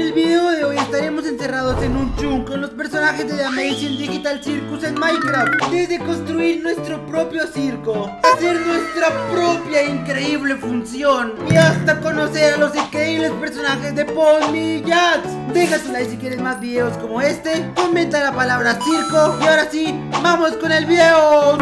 el video de hoy estaremos encerrados en un chung con los personajes de The Amazing Digital Circus en Minecraft. Desde construir nuestro propio circo, hacer nuestra propia increíble función y hasta conocer a los increíbles personajes de Pony y Jax. Deja tu like si quieres más videos como este, comenta la palabra circo y ahora sí, vamos con el video.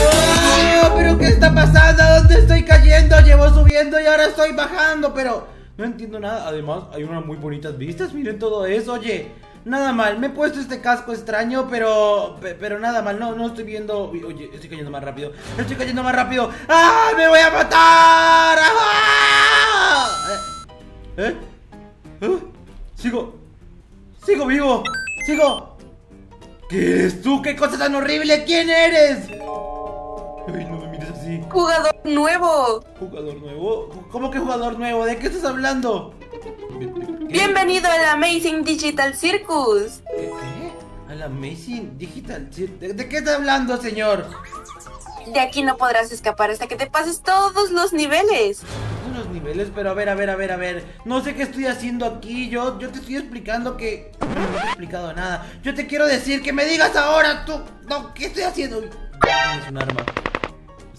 ¡Oh! ¿Pero qué está pasando? ¿A dónde estoy cayendo? Llevo subiendo y ahora estoy bajando, pero no entiendo nada. Además, hay unas muy bonitas vistas. Miren todo eso. Oye, nada mal. Me he puesto este casco extraño, pero pero nada mal. No, no estoy viendo. Oye, estoy cayendo más rápido. Estoy cayendo más rápido. ¡Ah! ¡Me voy a matar! ¡Ah! ¿Eh? ¿Eh? ¿Eh? Sigo. Sigo vivo. Sigo. ¿Qué eres tú? ¿Qué cosa tan horrible? ¿Quién eres? Ay, no me mires así. Jugador nuevo. ¿Jugador nuevo? ¿Cómo que jugador nuevo? ¿De qué estás hablando? Bienvenido al Amazing Digital Circus. ¿Qué? ¿qué? ¿Al Amazing Digital Circus? ¿De, ¿De qué está hablando, señor? De aquí no podrás escapar hasta que te pases todos los niveles. Todos los niveles, pero a ver, a ver, a ver, a ver. No sé qué estoy haciendo aquí. Yo, yo te estoy explicando que. No te he explicado nada. Yo te quiero decir que me digas ahora tú. No, ¿qué estoy haciendo? Es un arma.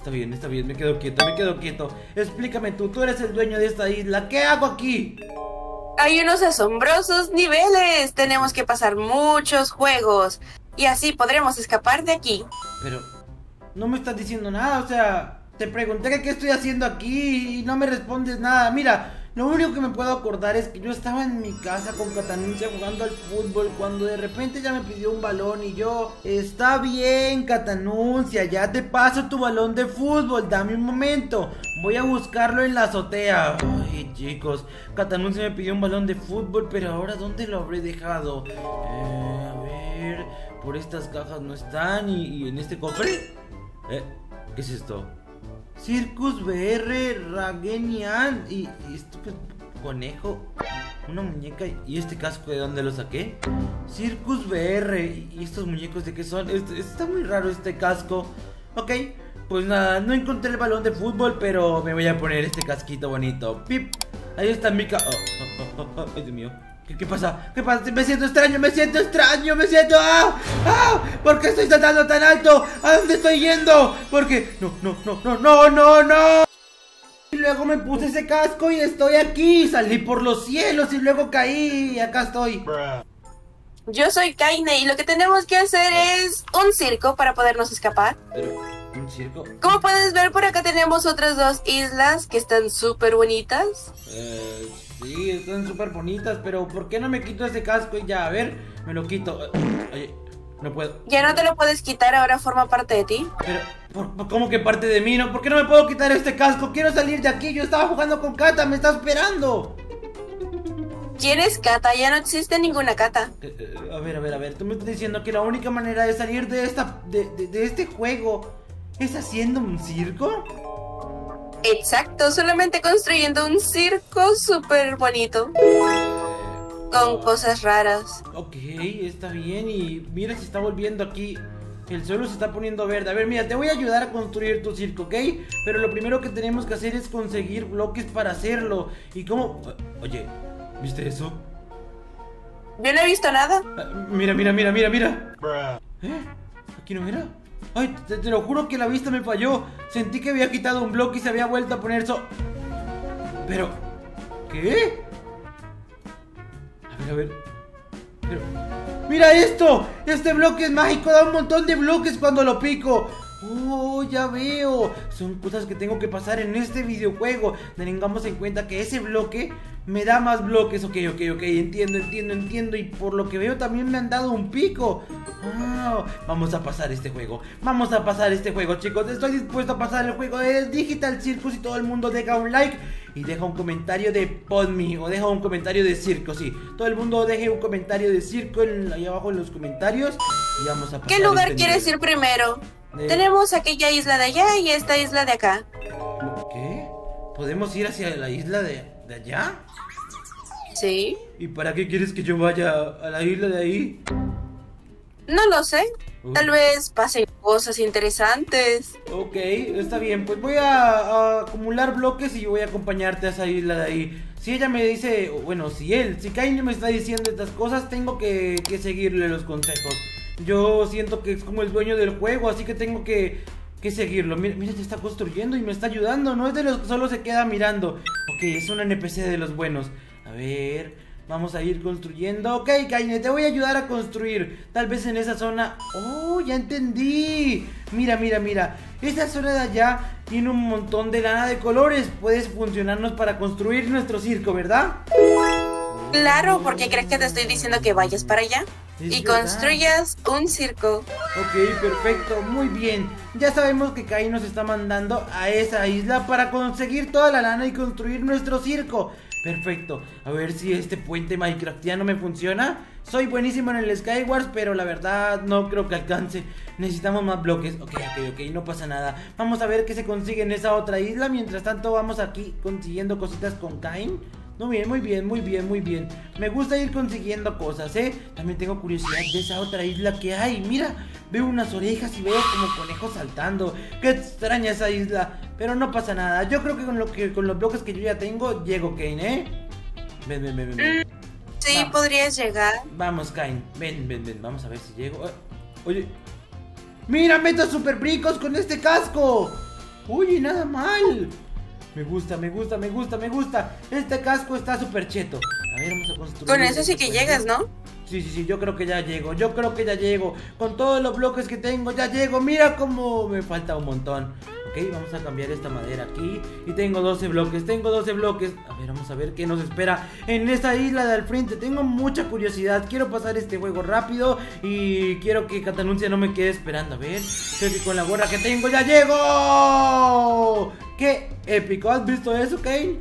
Está bien, está bien, me quedo quieto, me quedo quieto. Explícame tú, tú eres el dueño de esta isla. ¿Qué hago aquí? Hay unos asombrosos niveles. Tenemos que pasar muchos juegos. Y así podremos escapar de aquí. Pero no me estás diciendo nada, o sea, te pregunté qué estoy haciendo aquí y no me respondes nada. Mira, lo único que me puedo acordar es que yo estaba en mi casa con Catanuncia jugando al fútbol cuando de repente ya me pidió un balón y yo, está bien Catanuncia, ya te paso tu balón de fútbol, dame un momento, voy a buscarlo en la azotea. Ay chicos, Catanuncia me pidió un balón de fútbol, pero ahora ¿dónde lo habré dejado? Eh, a ver, por estas cajas no están y, en este cofre... Eh, ¿Qué es esto? Circus VR Ragenian y, y esto que es conejo, una muñeca y este casco de dónde lo saqué? Circus VR y, estos muñecos de qué son? Este- está muy raro este casco. Ok, pues nada, no encontré el balón de fútbol, pero me voy a poner este casquito bonito. Pip, ahí está mi ca... oh, oh, oh, oh, ay, Dios mío. ¿Qué, qué pasa? ¿Qué pasa? Me siento extraño, me siento extraño, me siento... ¡Ah! ¡Ah! ¿Por qué estoy saltando tan alto? ¿A dónde estoy yendo? Porque... No, no, no, no, no, no, no. Y luego me puse ese casco y estoy aquí. Salí por los cielos y luego caí y acá estoy. Yo soy Kaine y lo que tenemos que hacer es un circo para podernos escapar. Pero, ¿un circo? Como puedes ver, por acá tenemos otras dos islas que están súper bonitas. Eh, sí, están súper bonitas, pero ¿por qué no me quito ese casco y ya? A ver, me lo quito. Oye, no puedo. Ya no te lo puedes quitar, ahora forma parte de ti. Pero, ¿por, por- cómo que parte de mí? ¿No? ¿Por qué no me puedo quitar este casco? Quiero salir de aquí. Yo estaba jugando con Kata, me está esperando. ¿Quién es Kata? Ya no existe ninguna Kata. Eh, eh, a ver, a ver, a ver. Tú me estás diciendo que la única manera de salir de esta, de, de- de este juego es haciendo un circo. Exacto, solamente construyendo un circo súper bonito. Con cosas raras. Ok, está bien. Y mira, se está volviendo aquí. El suelo se está poniendo verde. A ver, mira, te voy a ayudar a construir tu circo, ¿ok? Pero lo primero que tenemos que hacer es conseguir bloques para hacerlo. ¿Y cómo? Oye, ¿viste eso? Yo no he visto nada. Ah, Mira, mira, mira, mira, mira. ¿Eh? ¿Aquí no era? Ay, te, lo juro que la vista me falló. Sentí que había quitado un bloque y se había vuelto a poner eso. Pero, ¿qué? A ver, a ver. ¡Mira esto! Este bloque es mágico, da un montón de bloques cuando lo pico. Oh, ya veo. Son cosas que tengo que pasar en este videojuego. Tengamos en cuenta que ese bloque me da más bloques. Ok, ok, ok. Entiendo, entiendo, entiendo. Y por lo que veo también me han dado un pico. Vamos a pasar este juego. Vamos a pasar este juego, chicos. Estoy dispuesto a pasar el juego. Es Digital Circus y todo el mundo deja un like. Y deja un comentario de Podme o deja un comentario de circo, sí. Todo el mundo deje un comentario de circo en- ahí abajo en los comentarios. Y vamos a pasar ¿Qué lugar este quieres ir primero? Eh, Tenemos aquella isla de allá y esta isla de acá. ¿Qué? ¿Podemos ir hacia la isla de, de allá? Sí. ¿Y para qué quieres que yo vaya a la isla de ahí? No lo sé. Tal vez pasen cosas interesantes. Ok, está bien. Pues voy a, a acumular bloques y voy a acompañarte a esa isla de ahí. Si ella me dice, bueno, si él, si Kain me está diciendo estas cosas, tengo que, que seguirle los consejos. Yo siento que es como el dueño del juego, así que tengo que, que seguirlo. Mira, mira, te está construyendo y me está ayudando. No es de los que solo se queda mirando. Ok, es un NPC de los buenos. A ver, vamos a ir construyendo. Ok, Kaine, te voy a ayudar a construir. Tal vez en esa zona. Oh, ya entendí. Mira, mira, mira. Esa zona de allá tiene un montón de lana de colores. Puedes funcionarnos para construir nuestro circo, ¿verdad? Claro, porque crees que te estoy diciendo que vayas para allá y verdad. construyas un circo. Ok, perfecto, muy bien. Ya sabemos que Kai nos está mandando a esa isla para conseguir toda la lana y construir nuestro circo. Perfecto, a ver si este puente Minecraftiano me funciona. Soy buenísimo en el Skywars, pero la verdad no creo que alcance. Necesitamos más bloques. Ok, ok, ok, no pasa nada. Vamos a ver qué se consigue en esa otra isla. Mientras tanto, vamos aquí consiguiendo cositas con Kain. Muy bien, muy bien, muy bien, muy bien. Me gusta ir consiguiendo cosas, ¿eh? También tengo curiosidad de esa otra isla que hay. Mira, veo unas orejas y veo como conejos saltando. Qué extraña esa isla. Pero no pasa nada. Yo creo que con, lo que, con los bloques que yo ya tengo, llego, Kane, ¿eh? Ven, ven, ven, ven. ven. Sí, Vamos. podrías llegar. Vamos, Kane. Ven, ven, ven. Vamos a ver si llego. Oye. Mira, meto super bricos con este casco. Oye, nada mal. Me gusta, me gusta, me gusta, me gusta. Este casco está súper cheto. A ver, vamos a construir. Con eso sí este que llegas, ¿no? Sí, sí, sí, yo creo que ya llego, yo creo que ya llego. Con todos los bloques que tengo, ya llego. Mira cómo me falta un montón. Ok, vamos a cambiar esta madera aquí. Y tengo 12 bloques, tengo 12 bloques. A ver, vamos a ver qué nos espera en esta isla de al frente. Tengo mucha curiosidad. Quiero pasar este juego rápido. Y quiero que Cataluncia no me quede esperando. A ver, creo que con la gorra que tengo ya llego. ¡Qué épico! ¿Has visto eso, Kane?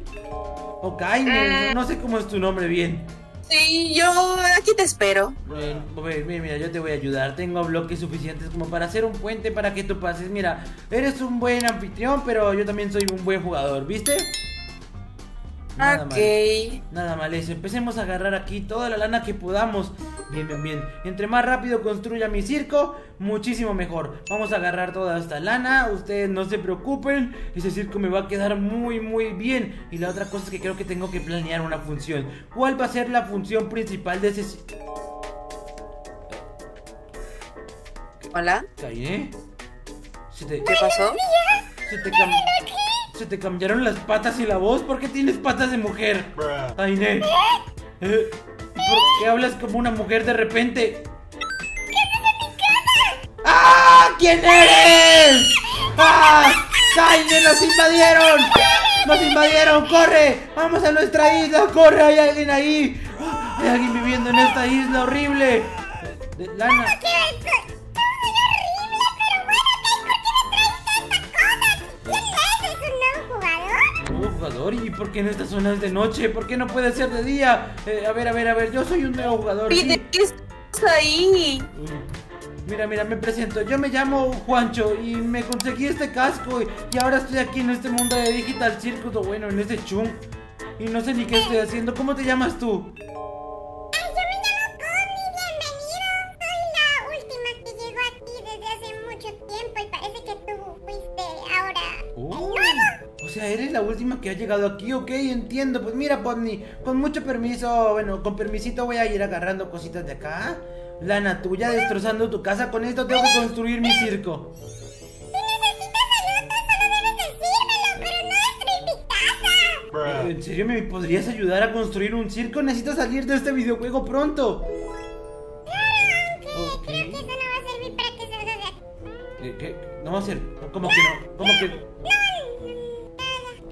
O Kane, no sé cómo es tu nombre bien. Sí, yo aquí te espero. Mira, mira, yo te voy a ayudar. Tengo bloques suficientes como para hacer un puente para que tú pases. Mira, eres un buen anfitrión, pero yo también soy un buen jugador, ¿viste? Nada ok. mal. Nada mal eso. Empecemos a agarrar aquí toda la lana que podamos. Bien, bien, bien. Entre más rápido construya mi circo, muchísimo mejor. Vamos a agarrar toda esta lana. Ustedes no se preocupen. Ese circo me va a quedar muy, muy bien. Y la otra cosa es que creo que tengo que planear una función. ¿Cuál va a ser la función principal de ese circo? Hola, ¿eh? ¿Se te, ¿qué pasó? se te cam- se te cambiaron las patas y la voz? ¿Por qué tienes patas de mujer? Ainé. Eh, ¿Por qué hablas como una mujer de repente? ¡Ah! ¿Quién eres? ¡Ah! ¡Ainé, nos invadieron! ¡Nos invadieron! ¡Corre! ¡Vamos a nuestra isla! ¡Corre! ¡Hay alguien ahí! ¡Ah! ¡Hay alguien viviendo en esta isla horrible! Lana. Jugador, ¿y por qué en estas zonas de noche? ¿Por qué no puede ser de día? Eh, a ver, a ver, a ver, yo soy un nuevo jugador. ¿Y de qué estás ahí? Uy. Mira, mira, me presento. Yo me llamo Juancho y me conseguí este casco y, y ahora estoy aquí en este mundo de Digital Circus o bueno, en este chung. Y no sé ni qué estoy haciendo. ¿Cómo te llamas tú? La última que ha llegado aquí, ok, entiendo. Pues mira, Podni, con mucho permiso, bueno, con permisito voy a ir agarrando cositas de acá. Lana tuya, destrozando tu casa. Con esto tengo que construir mi circo. ¿En serio me podrías ayudar a construir un circo? Necesito salir de este videojuego pronto. Ok. Eh, ¿Qué? No va a ser. ¿Cómo que no? ¿Cómo que?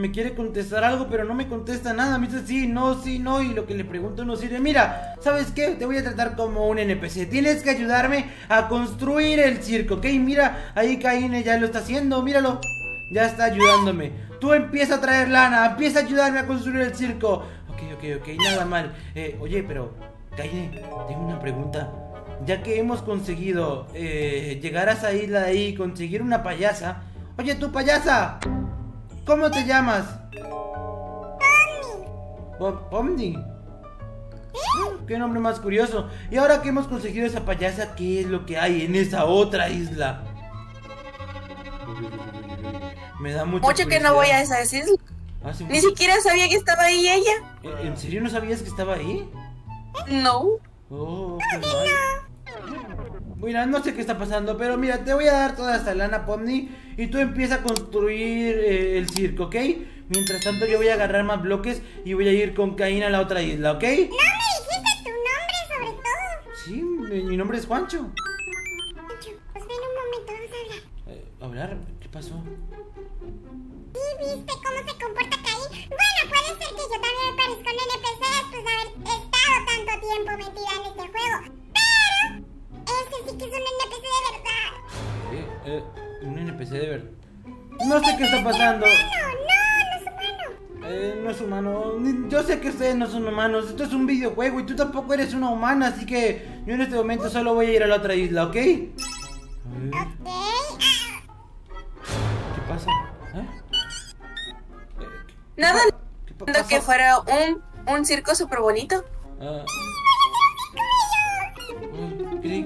me quiere contestar algo, pero no me contesta nada. Me dice sí, no, sí, no. Y lo que le pregunto no sirve. Mira, ¿sabes qué? Te voy a tratar como un NPC. Tienes que ayudarme a construir el circo, ¿ok? Mira, ahí Kaine ya lo está haciendo, míralo. Ya está ayudándome. Tú empieza a traer lana, empieza a ayudarme a construir el circo. Ok, ok, ok, nada mal. Eh, oye, pero, Kaine, tengo una pregunta. Ya que hemos conseguido eh, llegar a esa isla de ahí, conseguir una payasa. Oye, tú payasa, ¿cómo te llamas? Pomni. Pomni. Mm, Qué nombre más curioso. Y ahora que hemos conseguido esa payasa, ¿qué es lo que hay en esa otra isla? Me da mucha Mucho que no voy a esa isla. Hace Ni mucho- siquiera sabía que estaba ahí ella. ¿En en serio no sabías que estaba ahí? No. Oh, qué mal. Mira, no sé qué está pasando, pero mira, te voy a dar toda esta lana, Pomni, y tú empieza a construir eh, el circo, ¿ok? Mientras tanto yo voy a agarrar más bloques y voy a ir con Caín a la otra isla, ¿ok? No me dijiste tu nombre sobre todo. Sí, mi, mi nombre es Juancho. Pancho, Pues ven un momento, vamos a hablar. Eh, ¿Hablar? ¿Qué pasó? ¿Sí viste cómo se comporta Caín? Bueno, puede ser que yo también me parezca un NPC después de haber estado tanto tiempo metida en este juego. Pero sí que es un NPC de verdad. Eh, eh, un NPC de verdad. No sé qué está pasando. No, no, no es humano. Eh, no es humano. Yo sé que ustedes no son humanos. Esto es un videojuego y tú tampoco eres una humana. Así que yo en este momento solo voy a ir a la otra isla, ¿ok? ¿qué pasa? ¿Eh? Eh, ¿qué- Nada, ¿Qué que fuera un, un circo súper bonito. Ah.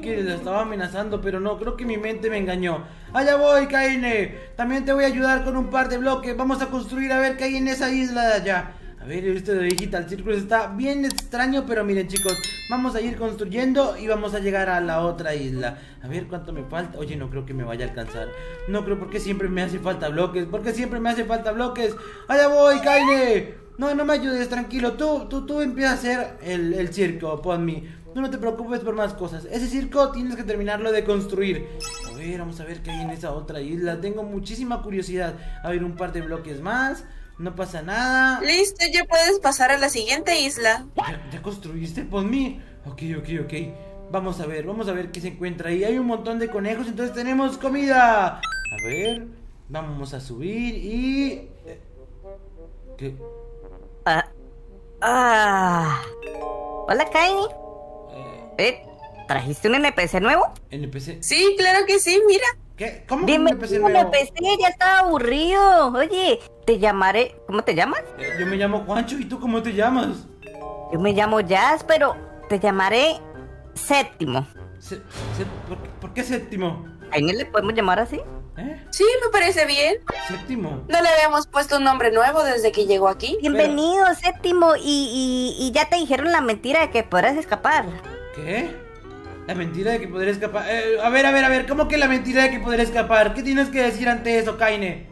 Que la estaba amenazando, pero no, creo que mi mente me engañó. Allá voy, Kaine. También te voy a ayudar con un par de bloques. Vamos a construir a ver qué hay en esa isla de allá. A ver, este de Digital Circus está bien extraño, pero miren chicos, vamos a ir construyendo y vamos a llegar a la otra isla. A ver cuánto me falta. Oye, no creo que me vaya a alcanzar. No creo porque siempre me hace falta bloques. Porque siempre me hace falta bloques. Allá voy, Kaine. No, no me ayudes, tranquilo. Tú, tú, tú empieza a hacer el, el circo, Ponmi. Tú no te preocupes por más cosas. Ese circo tienes que terminarlo de construir. A ver, vamos a ver qué hay en esa otra isla. Tengo muchísima curiosidad. A ver, un par de bloques más. No pasa nada. Listo, ya puedes pasar a la siguiente isla. ¿Ya, ya construiste Ponmi? Ok, ok, ok. Vamos a ver, vamos a ver qué se encuentra ahí. Hay un montón de conejos, entonces tenemos comida. A ver, vamos a subir y... eh, ¿Qué? Ah. Ah. Hola, Kaini. Eh, ¿Trajiste un NPC nuevo? NPC. Sí, claro que sí, mira. ¿Qué? ¿Cómo que un NPC nuevo? NPC, ya estaba aburrido. Oye, te llamaré. ¿Cómo te llamas? Eh, yo me llamo Juancho y tú cómo te llamas? Yo me llamo Jazz, pero te llamaré Séptimo. Se- se- ¿por, por qué séptimo? ¿A él le podemos llamar así? ¿Eh? Sí, me parece bien. Séptimo. No le habíamos puesto un nombre nuevo desde que llegó aquí. Bienvenido, Séptimo. Y, y, y ya te dijeron la mentira de que podrás escapar. ¿Qué? La mentira de que podré escapar. Eh, a ver, a ver, a ver, ¿cómo que la mentira de que podré escapar? ¿Qué tienes que decir ante eso, Kaine?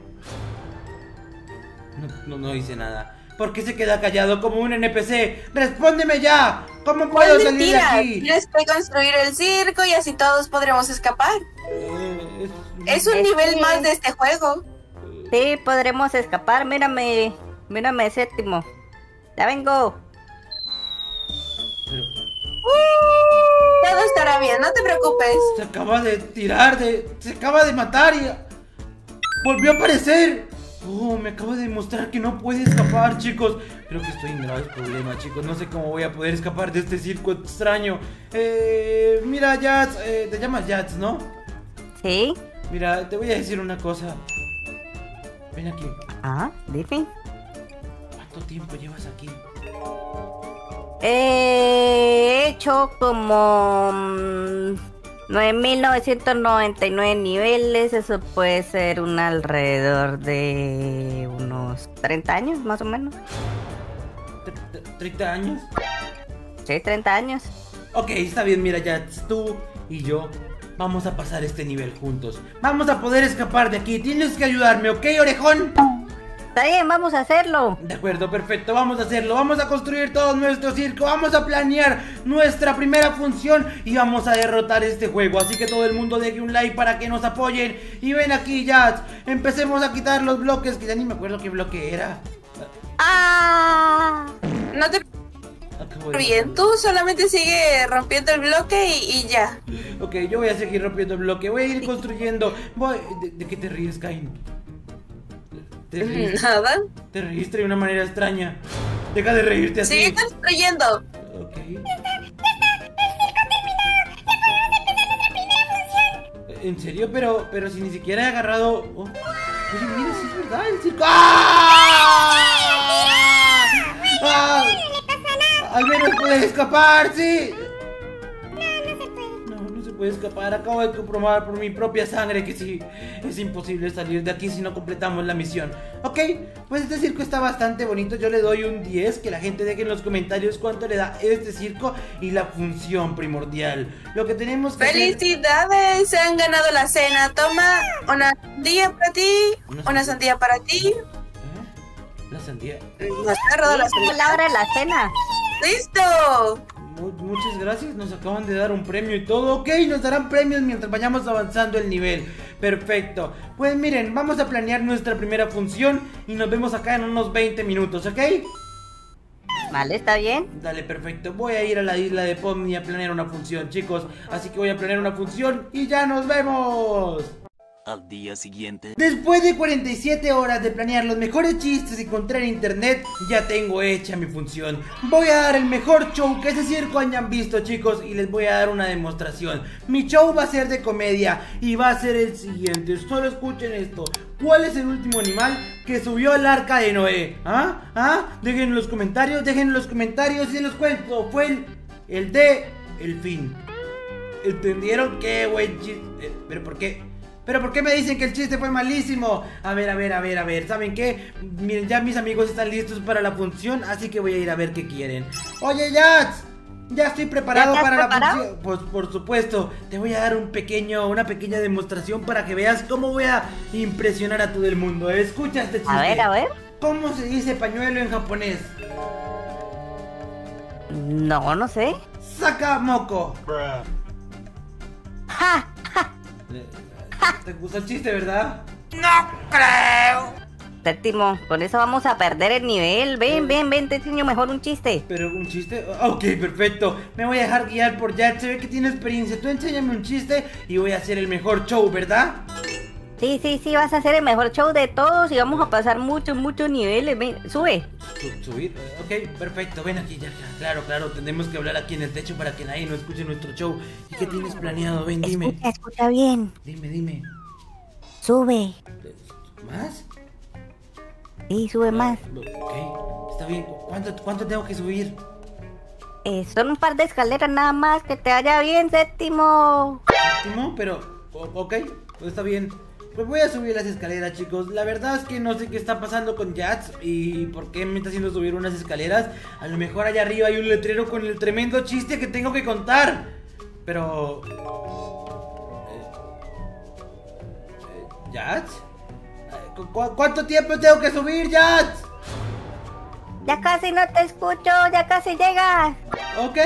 No, no, no dice nada. ¿Por qué se queda callado como un NPC? ¡Respóndeme ya! ¿Cómo puedo ¿Cuál salir de mentira? aquí? Tienes que construir el circo y así todos podremos escapar. Eh, Es un Es nivel que- más de este juego. Sí, podremos escapar. Mírame, mírame, Séptimo. Ya vengo. Pero Todo estará bien, no te preocupes. se acaba de tirar, de, se acaba de matar y... ¡Volvió a aparecer! Oh, me acaba de demostrar que no puede escapar, chicos. Creo que estoy en graves problemas, chicos. No sé cómo voy a poder escapar de este circo extraño. Eh, mira, Jats, eh, te llamas Jats, ¿no? ¿Sí? Mira, te voy a decir una cosa. Ven aquí. Ah, dime. ¿Cuánto tiempo llevas aquí? He hecho como mm, 9.999 niveles, eso puede ser un alrededor de unos 30 años más o menos. ¿Tre- tre- ¿30 años? Sí, 30 años. Ok, está bien, mira, Jats, tú y yo vamos a pasar este nivel juntos. Vamos a poder escapar de aquí. Tienes que ayudarme, ¿ok, orejón? Está bien, vamos a hacerlo. De acuerdo, perfecto, vamos a hacerlo. Vamos a construir todo nuestro circo. Vamos a planear nuestra primera función y vamos a derrotar este juego. Así que todo el mundo deje un like para que nos apoyen. Y ven aquí, Jazz. Empecemos a quitar los bloques, que ya ni me acuerdo qué bloque era. ¡Ah! No te de- bien, tú solamente sigue rompiendo el bloque y, y ya. Ok, yo voy a seguir rompiendo el bloque. Voy a ir construyendo. Voy... ¿De, de qué te ríes, Cain? Te Nada. te reíste de una manera extraña. Deja de reírte así. Sigue construyendo. Ok. ¿En serio? Pero, pero si ni siquiera he agarrado. oh. Oye, mira, sí es verdad, el circo. ¡Ah! ¡Ah! Al menos puedes escapar, sí. Puede escapar. Acabo de comprobar por mi propia sangre que sí, es imposible salir de aquí si no completamos la misión. Ok, pues este circo está bastante bonito. Yo le doy un 10. Que la gente deje en los comentarios cuánto le da este circo y la función primordial. Lo que tenemos que hacer- ¡Felicidades! Se han ganado la cena. Toma una sandía para ti, Una una sandía para ti. ¿Eh? La sandía. Nos ha la Es cena. la hora de la cena. ¡Listo! Mu- muchas gracias, nos acaban de dar un premio y todo. Ok, nos darán premios mientras vayamos avanzando el nivel. Perfecto. Pues miren, vamos a planear nuestra primera función y nos vemos acá en unos 20 minutos, ¿ok? Vale, está bien. Dale, perfecto. Voy a ir a la isla de Pomni a planear una función, chicos. Así que voy a planear una función y ya nos vemos. Al día siguiente. Después de 47 horas de planear los mejores chistes y encontrar internet, ya tengo hecha mi función. Voy a dar el mejor show que ese circo hayan visto, chicos, y les voy a dar una demostración. Mi show va a ser de comedia y va a ser el siguiente. Solo escuchen esto. ¿Cuál es el último animal que subió al arca de Noé? ¿Ah? ¿Ah? Dejen en los comentarios, dejen en los comentarios y se los cuento. Fue el, el de el fin. ¿Entendieron qué buen chiste? Eh, ¿Pero por qué? ¿Pero por qué me dicen que el chiste fue malísimo? A ver, a ver, a ver, a ver. ¿Saben qué? Miren, ya mis amigos están listos para la función, así que voy a ir a ver qué quieren. Oye, Yats, ya estoy preparado ¿Ya estás para la función. Pues por supuesto, te voy a dar un pequeño, una pequeña demostración para que veas cómo voy a impresionar a todo el mundo. Escucha este chiste. A ver, a ver. ¿Cómo se dice pañuelo en japonés? No, no sé. Saca moco. ¡Ja! ¿Te gustó el chiste, verdad? Séptimo, con eso vamos a perder el nivel. Ven, ven, ven, te enseño mejor un chiste. Pero un chiste. Ok, perfecto. Me voy a dejar guiar por Jack. Se ve que tiene experiencia. Tú enséñame un chiste y voy a hacer el mejor show, ¿verdad? Sí, sí, sí, vas a hacer el mejor show de todos y vamos a pasar muchos, muchos niveles. Ven, sube. Su- subir. Ok, perfecto. Ven aquí, Jack. Claro, claro. Tenemos que hablar aquí en el techo para que nadie no escuche nuestro show. ¿Y qué tienes planeado? Ven, dime. Escucha, escucha bien. Dime, dime. Sube. ¿Más? Sí, sube más. Ok, está bien. ¿Cuánto, cuánto tengo que subir? Eh, son un par de escaleras nada más. Que te vaya bien, séptimo. Último, pero. ok, pues está bien. Pues voy a subir las escaleras, chicos. La verdad es que no sé qué está pasando con Jats y por qué me está haciendo subir unas escaleras. A lo mejor allá arriba hay un letrero con el tremendo chiste que tengo que contar. Pero. eh, ¿Jats? Eh, ¿cu- cu- ¿Cuánto tiempo tengo que subir, Jats? Ya casi no te escucho, ya casi llegas. Ok,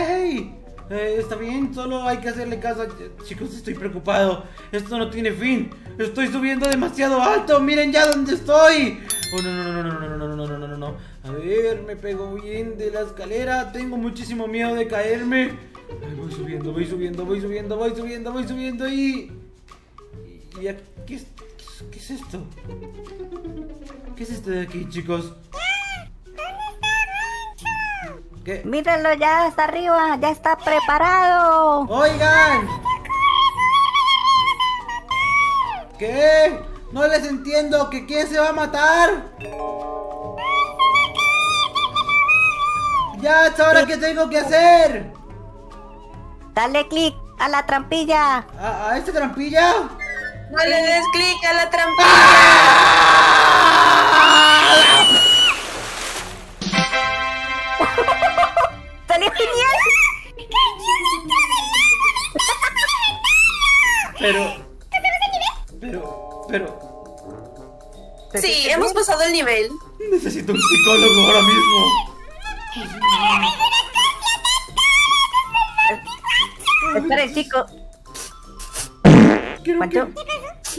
eh, está bien, solo hay que hacerle caso. Chicos, estoy preocupado. Esto no tiene fin. Estoy subiendo demasiado alto. Miren ya dónde estoy. Oh, no, no, no, no, no, no, no, no, no, no, no. A ver, me pego bien de la escalera. Tengo muchísimo miedo de caerme. Ay, voy subiendo, voy subiendo, voy subiendo, voy subiendo, voy subiendo. ¿Y y aquí qué es, qué es esto? ¿Qué es esto de aquí, chicos? ¿Qué? Míralo ya hasta arriba, ya está preparado. Oigan. ¿Qué? No les entiendo. ¿Que quién se va a matar? Ya, ¿ahora qué tengo que hacer? Dale clic a la trampilla. ¿A, a esta trampilla? No le des clic a la trampilla. ¡Salió genial! Pero... Pero... Pero... Sí, hemos pasado el nivel. necesito un psicólogo ahora mismo. Espera, chico.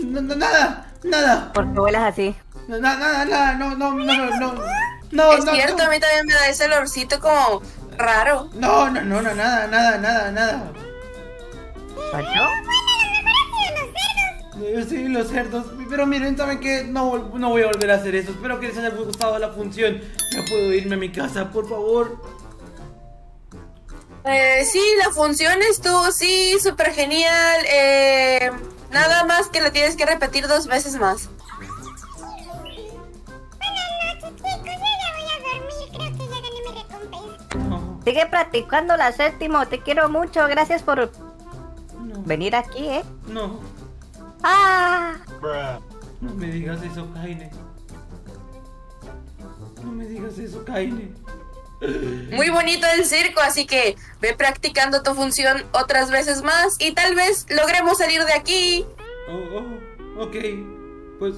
No, no, nada, nada. ¿Por qué vuelas así? No, nada, nada, nada, no, no, no, no, no. No, es cierto, no. a mí también me da ese olorcito como raro. No, no, no, no, nada, nada, nada, nada. ¿Pancho? Eh, Sí, los cerdos. Pero miren, ¿saben qué? No, no voy a volver a hacer eso. Espero que les haya gustado la función. Ya puedo irme a mi casa, por favor. Eh, sí, la función estuvo, sí, súper genial. Eh, nada más que la tienes que repetir dos veces más. Sigue practicando la séptimo. Te quiero mucho. Gracias por no, venir aquí, ¿eh? no. ¡Ah! No me digas eso, Kaine. No me digas eso, Kaine. Muy bonito el circo, así que ve practicando tu función otras veces más y tal vez logremos salir de aquí. Oh, oh, ok. Pues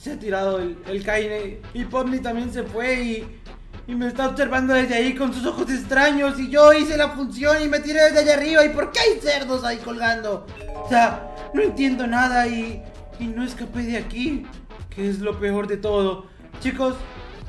se ha tirado el, el Kaine. Y Pomni también se fue y, y me está observando desde ahí con sus ojos extraños. Y yo hice la función y me tiré desde allá arriba. ¿Y por qué hay cerdos ahí colgando? O sea, no entiendo nada y, y no escapé de aquí. Que es lo peor de todo. Chicos,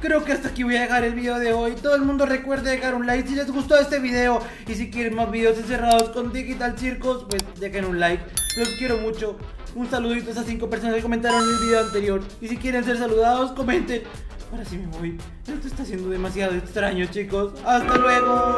creo que hasta aquí voy a dejar el video de hoy. Todo el mundo recuerde dejar un like si les gustó este video. Y si quieren más videos encerrados con Digital Circos, pues dejen un like. Los quiero mucho. Un saludito a esas 5 personas que comentaron en el video anterior. Y si quieren ser saludados, comenten. Ahora sí me voy. Esto está siendo demasiado extraño, chicos. Hasta luego.